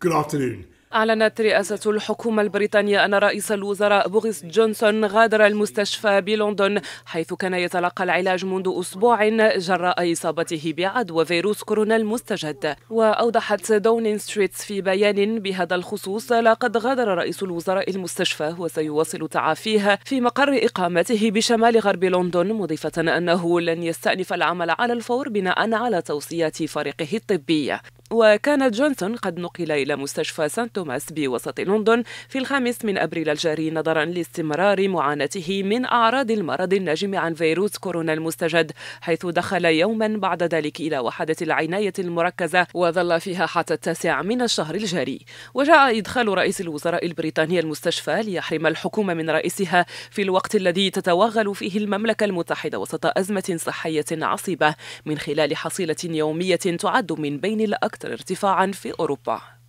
Good afternoon. أعلنت رئاسة الحكومة البريطانية أن رئيس الوزراء بوريس جونسون غادر المستشفى بلندن حيث كان يتلقى العلاج منذ أسبوع جراء إصابته بعدوى فيروس كورونا المستجد وأوضحت داونينغ ستريت في بيان بهذا الخصوص لقد غادر رئيس الوزراء المستشفى وسيواصل تعافيه في مقر إقامته بشمال غرب لندن مضيفة أنه لن يستأنف العمل على الفور بناء على توصيات فريقه الطبي وكان جونسون قد نقل إلى مستشفى سان توماس بوسط لندن في الخامس من أبريل الجاري نظرا لاستمرار معاناته من أعراض المرض الناجم عن فيروس كورونا المستجد حيث دخل يوما بعد ذلك إلى وحدة العناية المركزة وظل فيها حتى التاسع من الشهر الجاري. وجاء إدخال رئيس الوزراء البريطاني المستشفى ليحرم الحكومة من رئيسها في الوقت الذي تتوغل فيه المملكة المتحدة وسط أزمة صحية عصيبة من خلال حصيلة يومية تعد من بين الأكثر ارتفاعا في أوروبا.